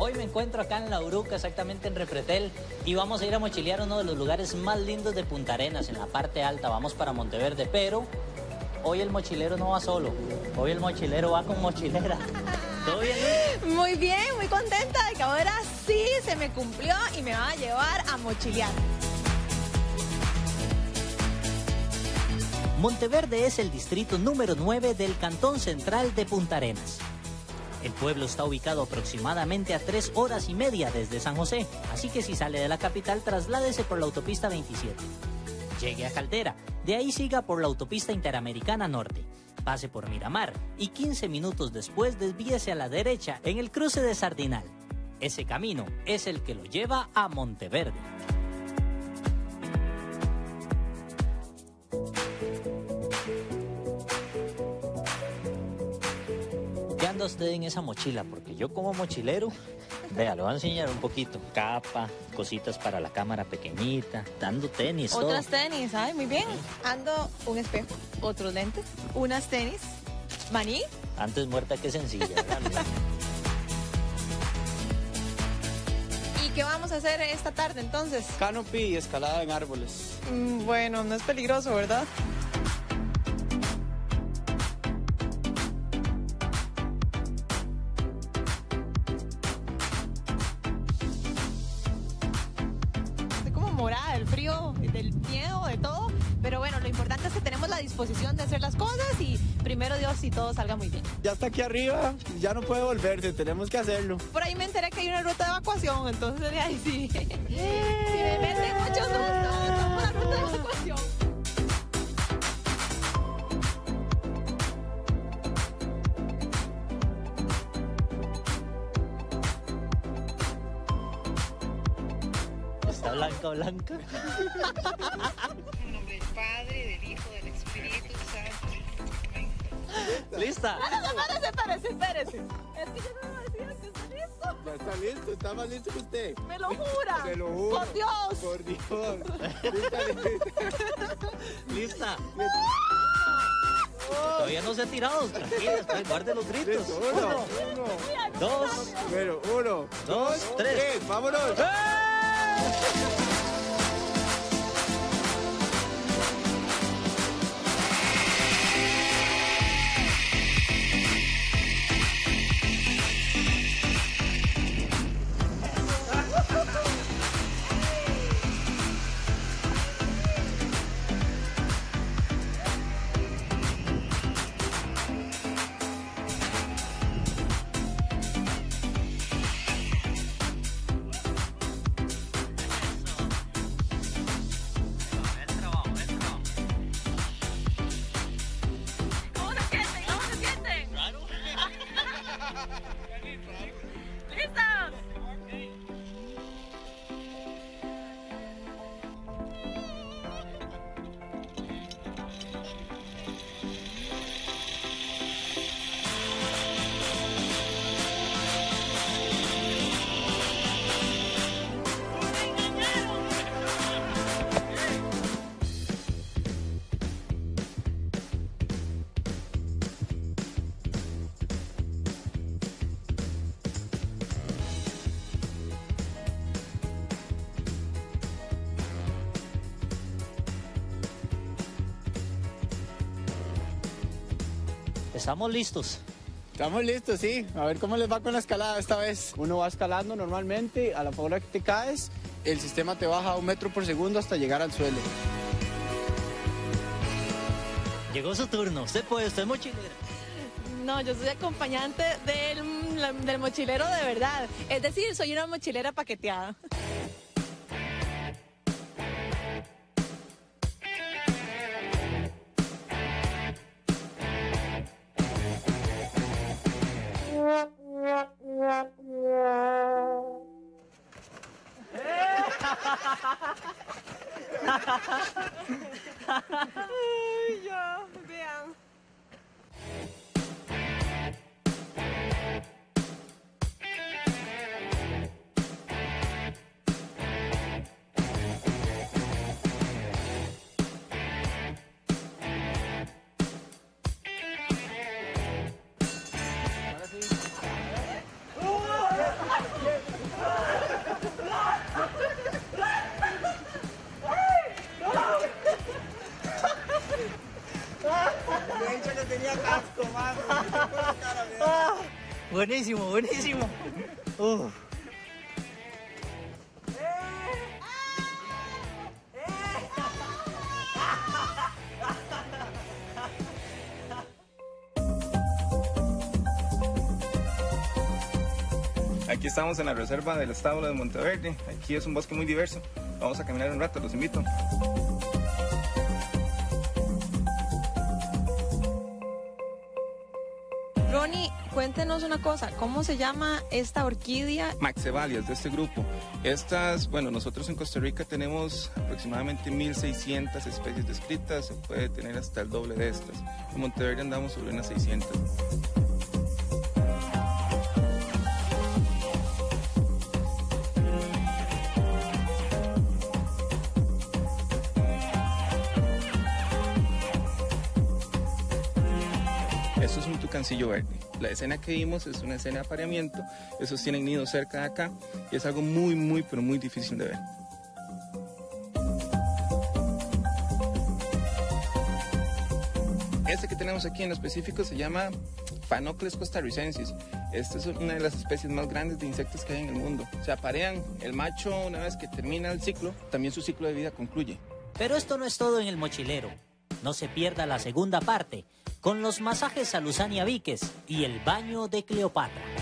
Hoy me encuentro acá en La Uruca, exactamente en Repretel, y vamos a ir a mochilear uno de los lugares más lindos de Punta Arenas, en la parte alta. Vamos para Monteverde, pero hoy el mochilero no va solo. Hoy el mochilero va con mochilera. ¿Todo bien? Luis? Muy bien, muy contenta de que ahora sí se me cumplió y me va a llevar a mochilear. Monteverde es el distrito número 9 del Cantón Central de Punta Arenas. El pueblo está ubicado aproximadamente a tres horas y media desde San José, así que si sale de la capital, trasládese por la autopista 27. Llegue a Caldera, de ahí siga por la autopista Interamericana Norte. Pase por Miramar y 15 minutos después desvíese a la derecha en el cruce de Sardinal. Ese camino es el que lo lleva a Monteverde. ¿Qué anda usted en esa mochila? Porque yo como mochilero, vea, le voy a enseñar un poquito. Capa, cositas para la cámara pequeñita, dando tenis, todo. Otras tenis, ay, muy bien. Ando un espejo, otros lentes, unas tenis, maní. Antes muerta que sencilla, ¿verdad? ¿Y qué vamos a hacer esta tarde entonces? Canopy y escalada en árboles. Mm, Bueno, no es peligroso, ¿verdad? Morada del frío, del miedo, de todo. Pero bueno, lo importante es que tenemos la disposición de hacer las cosas y primero Dios si todo salga muy bien. Ya está aquí arriba, ya no puede volverse, tenemos que hacerlo. Por ahí me enteré que hay una ruta de evacuación, entonces de ahí sí. Si me meten mucho susto, tomo la ruta de evacuación. Está blanca, blanca. En nombre del Padre, del Hijo, del Espíritu Santo. ¿Lista? Espérese, espérese, espérese. Es que yo no me decía que está listo. Ya está listo, está más listo que usted. Me lo jura. Se lo juro. Por Dios. Por Dios. Lista, lista. ¿Lista? Todavía no se ha tirado, tranquila, espera, guarde los gritos. Uno, Uno, uno. dos, uno, Dos, tres. vámonos. Thank you. Estamos listos. Estamos listos, sí. A ver cómo les va con la escalada esta vez. Uno va escalando normalmente, a la hora que te caes, el sistema te baja a un metro por segundo hasta llegar al suelo. Llegó su turno, usted puede, usted es mochilera. No, yo soy acompañante del, del mochilero de verdad. Es decir, soy una mochilera paqueteada. Ay, ya, buenísimo, buenísimo. Uf. Aquí estamos en la reserva del establo de Monteverde. Aquí es un bosque muy diverso. Vamos a caminar un rato, los invito. Ronnie, cuéntenos una cosa, ¿cómo se llama esta orquídea? Maxevalias de este grupo. Estas, bueno, nosotros en Costa Rica tenemos aproximadamente 1600 especies descritas. Se puede tener hasta el doble de estas. En Monteverde andamos sobre unas 600. Esto es un tucancillo verde. La escena que vimos es una escena de apareamiento. Esos tienen nidos cerca de acá y es algo muy, muy, pero muy difícil de ver. Este que tenemos aquí en específico se llama Phanocles costarricensis. Esta es una de las especies más grandes de insectos que hay en el mundo. Se aparean el macho una vez que termina el ciclo, también su ciclo de vida concluye. Pero esto no es todo en el mochilero. No se pierda la segunda parte, con los masajes a Luzania Víquez y el baño de Cleopatra.